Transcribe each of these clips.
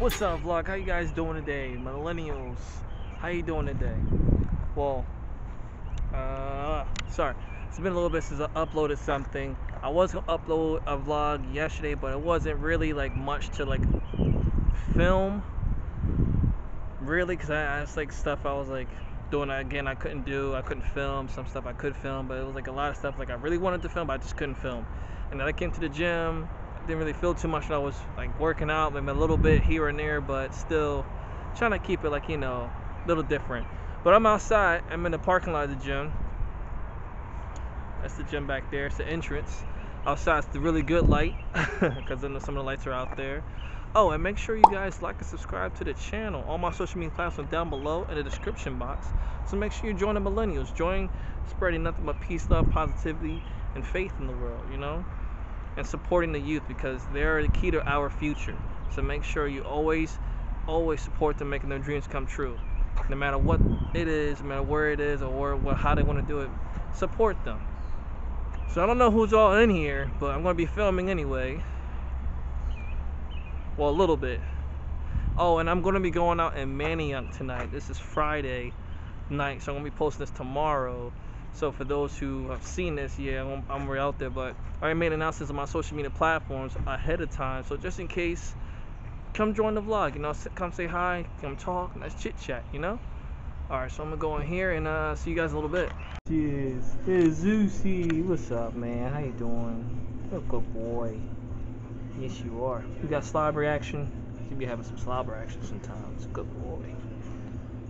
What's up, vlog? How you guys doing today, millennials? How you doing today? Well, uh, sorry, it's been a little bit since I uploaded something. I was gonna upload a vlog yesterday, but it wasn't really like much to like film, really, cause I, it's like stuff I was like doing again. I couldn't do. I couldn't film some stuff I could film, but it was like a lot of stuff like I really wanted to film, but I just couldn't film. And then I came to the gym didn't really feel too much when I was like working out, maybe a little bit here and there, but still trying to keep it like you know a little different. But I'm outside. I'm in the parking lot of the gym. That's the gym back there. It's the entrance. Outside, it's the really good light because then some of the lights are out there. Oh, and make sure you guys like and subscribe to the channel. All my social media platforms are down below in the description box. So make sure you join the millennials. Join spreading nothing but peace, love, positivity, and faith in the world. You know and supporting the youth because they're the key to our future. So make sure you always, always support them making their dreams come true. No matter what it is, no matter where it is, or what, how they want to do it, support them. So I don't know who's all in here, but I'm going to be filming anyway. Well, a little bit. Oh, and I'm going to be going out in Manayunk tonight. This is Friday night, so I'm going to be posting this tomorrow. So for those who have seen this, yeah, I'm, I'm already out there, but I already made announcements on my social media platforms ahead of time. So just in case, come join the vlog. You know, come say hi, come talk, let's chit chat. You know. All right, so I'm gonna go in here and uh, see you guys a little bit. Cheers. Hey, Zeusy. What's up, man? How you doing? You're a good boy. Yes, you are. You got slobber reaction. You be having some slobber action sometimes. Good boy.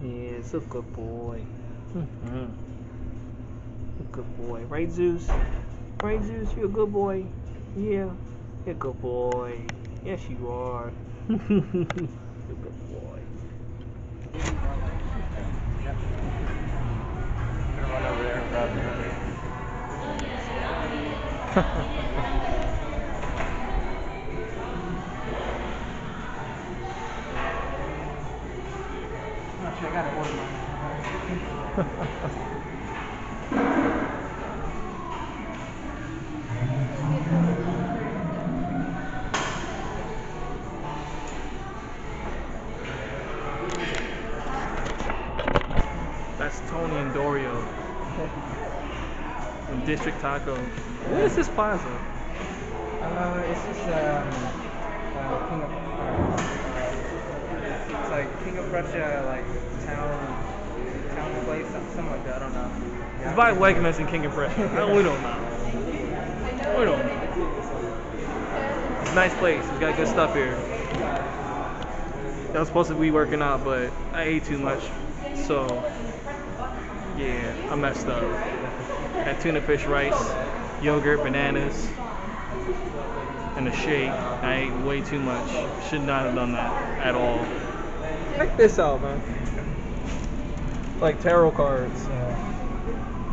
Yes, a good boy. Mm-hmm. Good boy. Right, Zeus? Right, Zeus? You're a good boy? Yeah. You're a good boy. Yes, you are. you're a good boy. run over there Actually, I gotta order mine. Tony and Dorio from District Taco. What is this plaza? Uh, it's just um, uh, King of. Uh, it's like King of Prussia, like town, town place, something like that. I don't know. Yeah. It's by Wegmans and King of Prussia. we don't know. We don't know. It's a nice place. It's got good stuff here. I was supposed to be working out, but I ate too much, so yeah, I messed up. Had tuna fish rice, yogurt, bananas, and a shake. I ate way too much. Should not have done that at all. Check this out, man. Like tarot cards. Yeah.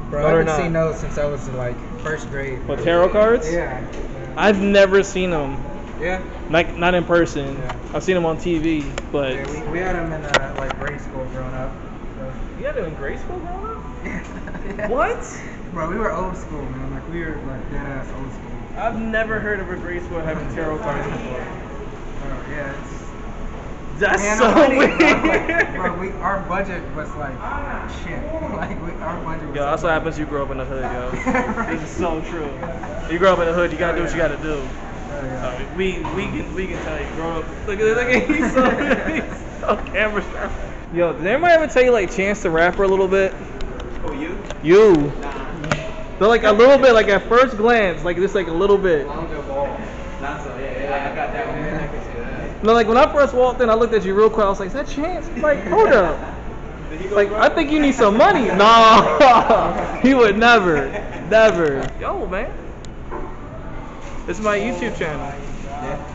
Bro, I haven't seen those since I was in like first grade. What tarot cards? Yeah. I've never seen them. Yeah. Like not in person. Yeah. I've seen them on TV, but. Yeah, we, we had them in uh, like grade school growing up. So. You had them in grade school growing up? yeah. What? Bro, we were old school, man. Like we were like dead ass old school. I've never heard of a grade school having tarot cards before. Oh yeah, it's. That's man, so money, weird. Bro, bro, we our budget was like shit. Like we, our budget was. Yo, that's what happens. You grow up in the hood, yo. right. This is so true. You grow up in the hood, you gotta do what you gotta do. Oh, yeah. uh, we we can we can tell you grow up. Look at look at he's so he's so camera shy. Yo, did anybody ever tell you like Chance the Rapper a little bit? Oh, you? You. Nah. But like a little bit, like at first glance, like just like a little bit. Not so, yeah, yeah, I got that one. I can see that. No, like when I first walked in, I looked at you real quick. I was like, "Is that Chance?" Like, hold up. Like, I think you need some money. No, he would never, never. Yo, man. This is my YouTube channel.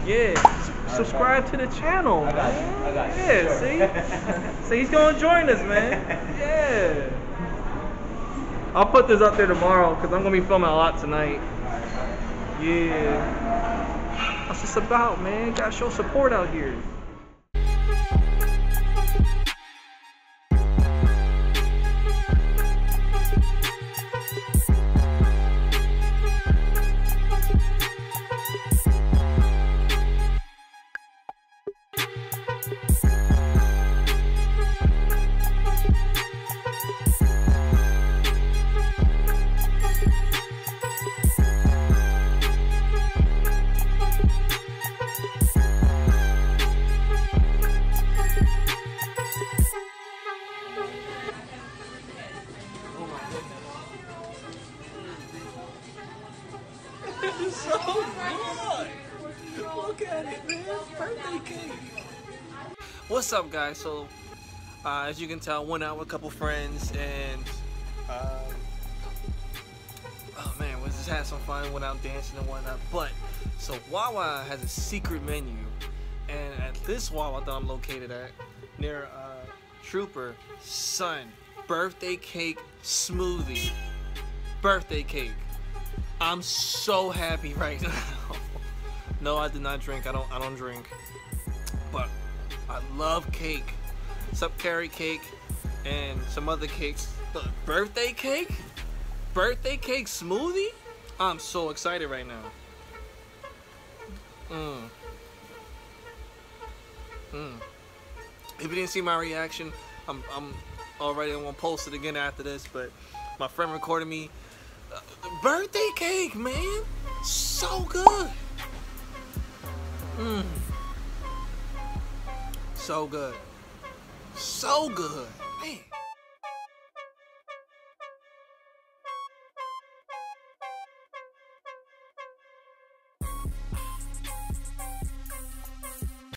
Yeah. Subscribe to the channel. I got you. I got you. Yeah. See. so he's gonna join us, man. Yeah. I'll put this up there tomorrow because I'm gonna be filming a lot tonight. Yeah. What's this about, man? Gotta show support out here. Look at it, man. Birthday cake. What's up, guys? So, uh, as you can tell, went out with a couple friends and. Um, oh man, we just had some fun, went out dancing and whatnot. But so Wawa has a secret menu, and at this Wawa that I'm located at, near uh, Trooper, son, birthday cake smoothie, birthday cake. I'm so happy right now. no, I did not drink. I don't. I don't drink. But I love cake. Some carrot cake and some other cakes. But birthday cake? Birthday cake smoothie? I'm so excited right now. Mmm. Mmm. If you didn't see my reaction, I'm, I'm already gonna post it again after this, but my friend recorded me. Birthday cake, man! So good! Mmm. So good. So good. Man.